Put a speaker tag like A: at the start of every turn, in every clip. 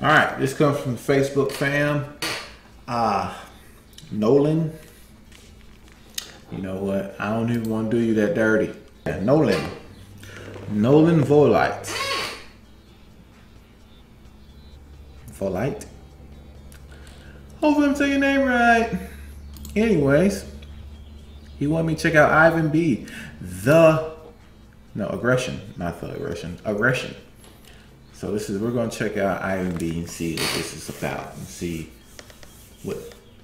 A: All right, this comes from Facebook fam. Uh, Nolan. You know what? I don't even want to do you that dirty. Yeah, Nolan. Nolan Volite. Volite? Hopefully I'm saying your name right. Anyways, he wanted me to check out Ivan B. The, no, aggression, not the aggression, aggression. So this is, we're gonna check out Ivan B and see what this is about and see what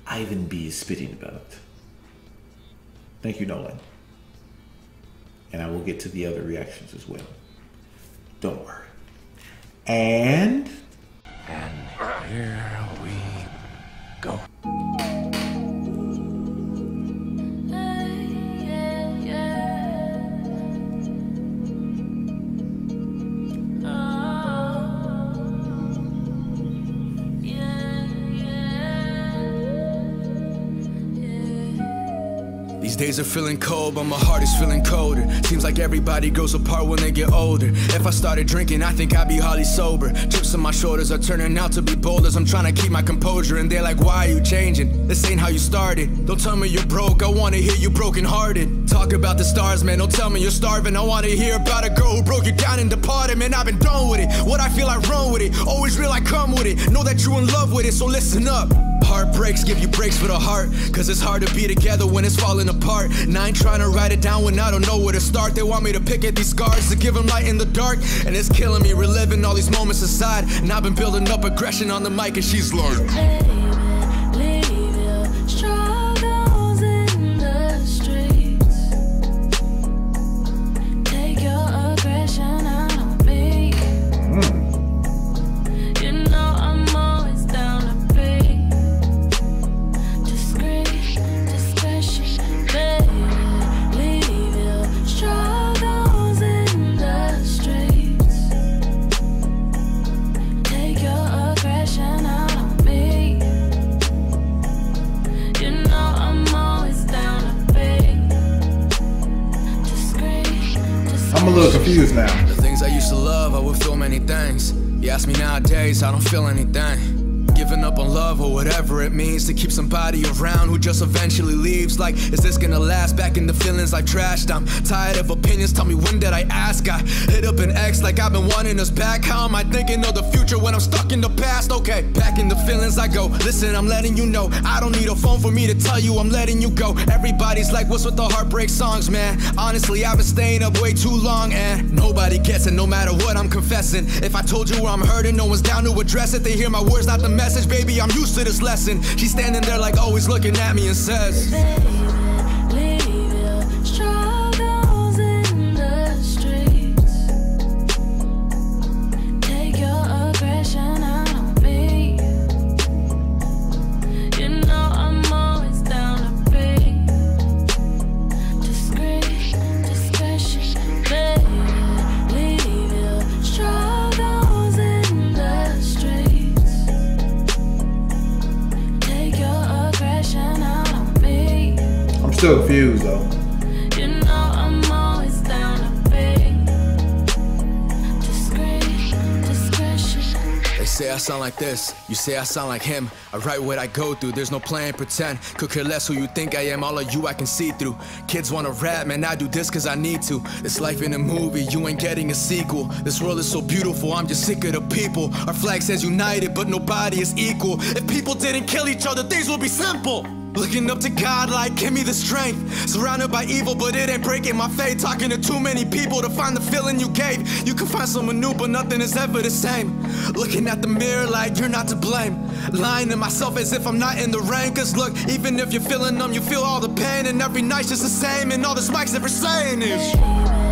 A: Ivan B is spitting about. Thank you, Nolan. And I will get to the other reactions as well. Don't worry. And
B: And here we go. Days are feeling cold, but my heart is feeling colder. Seems like everybody grows apart when they get older. If I started drinking, I think I'd be hardly sober. Chips on my shoulders are turning out to be boulders. I'm trying to keep my composure, and they're like, Why are you changing? This ain't how you started. Don't tell me you're broke, I wanna hear you broken hearted. Talk about the stars, man, don't tell me you're starving. I wanna hear about a girl who broke you down and departed. Man, I've been done with it. What I feel, I run with it. Always real, I come with it. Know that you're in love with it, so listen up. Heartbreaks give you breaks for the heart. Cause it's hard to be together when it's falling apart. And I ain't trying to write it down when I don't know where to start. They want me to pick at these scars to give them light in the dark. And it's killing me, reliving all these moments aside. And I've been building up aggression on the mic, and she's like.
A: Confused now.
B: The things I used to love, I would feel many things. You ask me nowadays, I don't feel anything. Giving up on love or whatever it means to keep somebody around who just eventually leaves. Like, is this gonna last? Back in the feelings I trashed. I'm tired of opinions. Tell me when did I ask? I hit up an ex like I've been wanting us back. How am I thinking of the future when I'm stuck in the past? Okay, back in the feelings I go. Listen, I'm letting you know. I don't need a phone for me to tell you I'm letting you go. Everybody's like, what's with the heartbreak songs, man? Honestly, I've been staying up way too long and nobody gets it no matter what I'm confessing. If I told you where I'm hurting, no one's down to address it. They hear my words, not the message. Baby, I'm used to this lesson. She's standing there like always looking at me and says,
A: still confused though.
C: You know I'm always down to be discreet, discretion.
B: They say I sound like this, you say I sound like him. I write what I go through, there's no playing pretend. Could care less who you think I am, all of you I can see through. Kids wanna rap, man, I do this cause I need to. This life in a movie, you ain't getting a sequel. This world is so beautiful, I'm just sick of the people. Our flag says united, but nobody is equal. If people didn't kill each other, things would be simple. Looking up to God like, give me the strength. Surrounded by evil, but it ain't breaking my faith. Talking to too many people to find the feeling you gave. You can find someone new, but nothing is ever the same. Looking at the mirror like you're not to blame. Lying to myself as if I'm not in the rain. Cause look, even if you're feeling numb, you feel all the pain. And every night's just the same. And all this mic's ever saying is.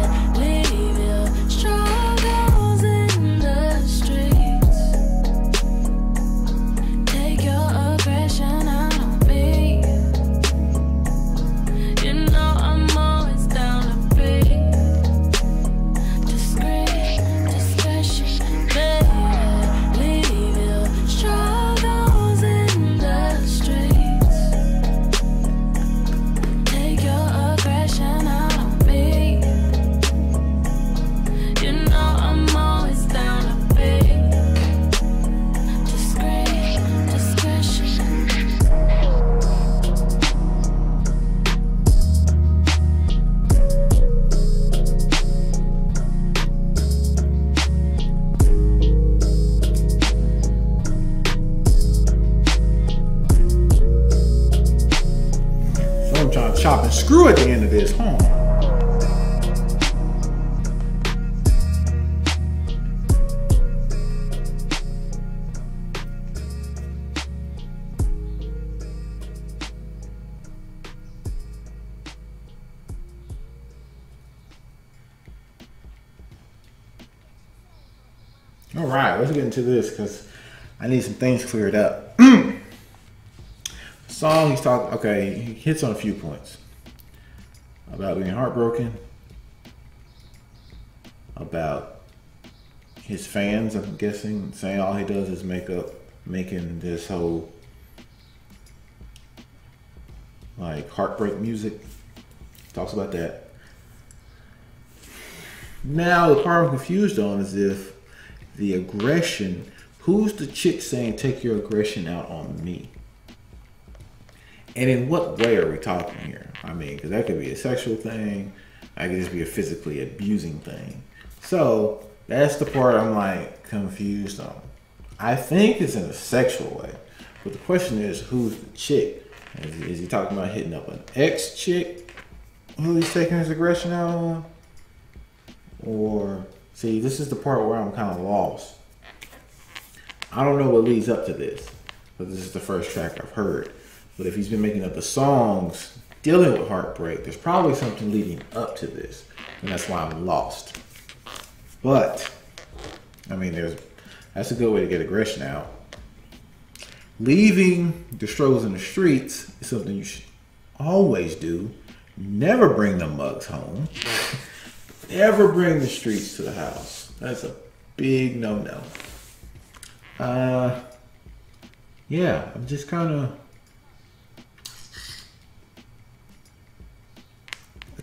A: Chopping screw at the end of this, huh? All right, let's get into this because I need some things cleared up. song he's talking, okay, he hits on a few points about being heartbroken, about his fans, I'm guessing, saying all he does is make up, making this whole like heartbreak music. Talks about that. Now the part I'm confused on is if the aggression, who's the chick saying take your aggression out on me? And in what way are we talking here? I mean, because that could be a sexual thing, I could just be a physically abusing thing. So that's the part I'm like confused on. I think it's in a sexual way, but the question is, who's the chick? Is, is he talking about hitting up an ex chick who he's taking his aggression out on? Or see, this is the part where I'm kind of lost. I don't know what leads up to this, but this is the first track I've heard. But if he's been making up the songs dealing with heartbreak, there's probably something leading up to this, and that's why I'm lost. But I mean, there's that's a good way to get aggression out. Leaving the struggles in the streets is something you should always do. Never bring the mugs home. Never bring the streets to the house. That's a big no no. Uh, yeah, I'm just kind of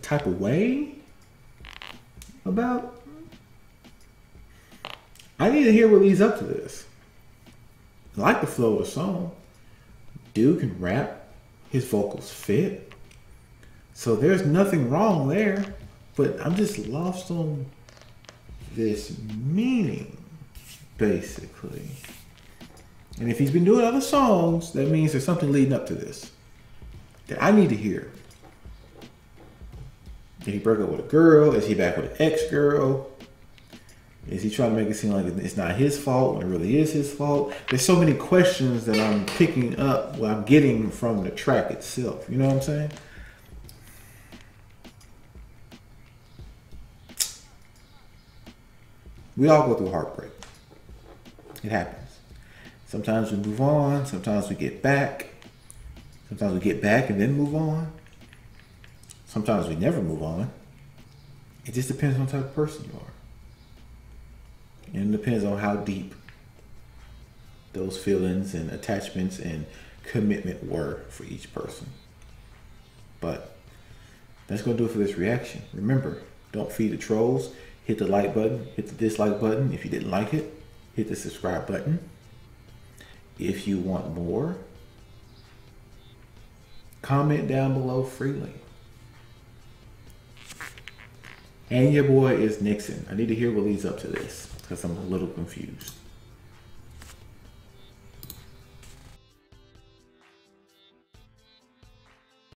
A: type of way about. I need to hear what leads up to this. I like the flow of the song. Dude can rap, his vocals fit. So there's nothing wrong there, but I'm just lost on this meaning, basically. And if he's been doing other songs, that means there's something leading up to this that I need to hear. He break up with a girl? Is he back with an ex girl? Is he trying to make it seem like it's not his fault when it really is his fault? There's so many questions that I'm picking up, what I'm getting from the track itself. You know what I'm saying? We all go through heartbreak. It happens. Sometimes we move on, sometimes we get back. Sometimes we get back and then move on. Sometimes we never move on. It just depends on the type of person you are. And it depends on how deep those feelings and attachments and commitment were for each person. But that's going to do it for this reaction. Remember, don't feed the trolls. Hit the like button, hit the dislike button. If you didn't like it, hit the subscribe button. If you want more, comment down below freely. And your boy is Nixon. I need to hear what leads up to this because I'm a little confused.